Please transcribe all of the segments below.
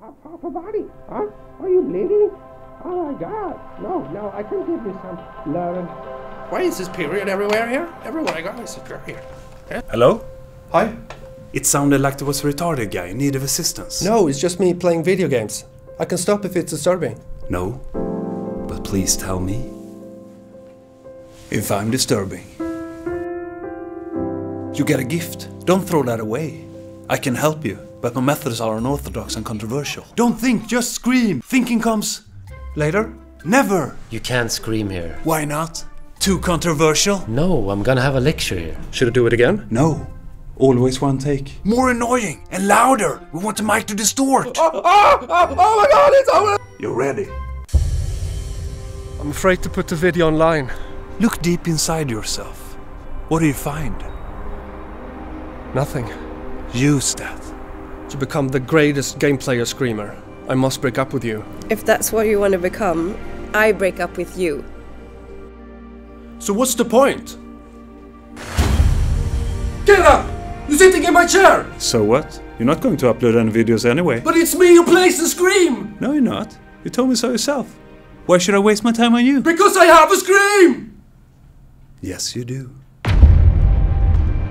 half a body. Huh? Are you bleeding? Oh my god. No, no, I can give you some love. Why is this period everywhere here? Everywhere I go is a period. Hello? Hi? It sounded like there was a retarded guy in need of assistance. No, it's just me playing video games. I can stop if it's disturbing. No. But please tell me. If I'm disturbing. You get a gift. Don't throw that away. I can help you, but my methods are unorthodox and controversial. Don't think, just scream. Thinking comes later. Never. You can't scream here. Why not? Too controversial? No, I'm gonna have a lecture here. Should I do it again? No. Always one take. More annoying and louder. We want the mic to distort. Oh, oh, oh, oh my god, it's over! You're ready. I'm afraid to put the video online. Look deep inside yourself. What do you find? Nothing. Use that. To become the greatest game player screamer, I must break up with you. If that's what you want to become, I break up with you. So what's the point? Get up! You're sitting in my chair! So what? You're not going to upload any videos anyway. But it's me who plays the scream! No, you're not. You told me so yourself. Why should I waste my time on you? Because I have a scream! Yes, you do.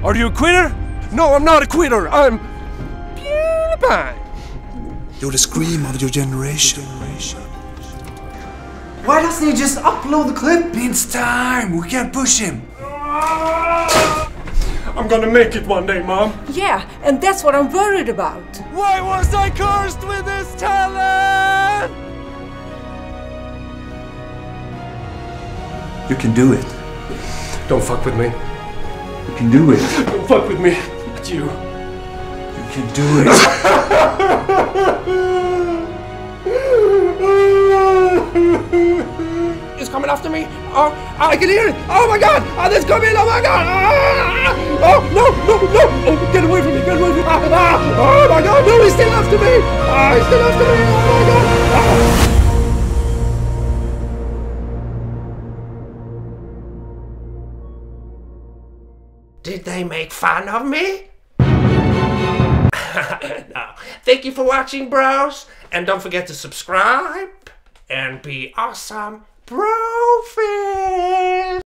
Are you a quitter? No, I'm not a quitter. I'm PewDiePie. You're the scream of your generation. Why doesn't he just upload the clip? It's time. We can't push him. I'm gonna make it one day, Mom. Yeah, and that's what I'm worried about. Why was I cursed with this talent? You can do it. Don't fuck with me. You can do it. Don't fuck with me. Not you. You can do it. It's coming after me. Oh, I can hear it. Oh my god. Oh, it's coming. Oh my god. Ah! Oh, no, no, no. Oh, get away from me. Get away from me. Ah, ah. Oh my god. No, he's still after me. Ah, he's still after me. Oh my god. Ah. Did they make fun of me? no. Thank you for watching, bros. And don't forget to subscribe and be awesome, bro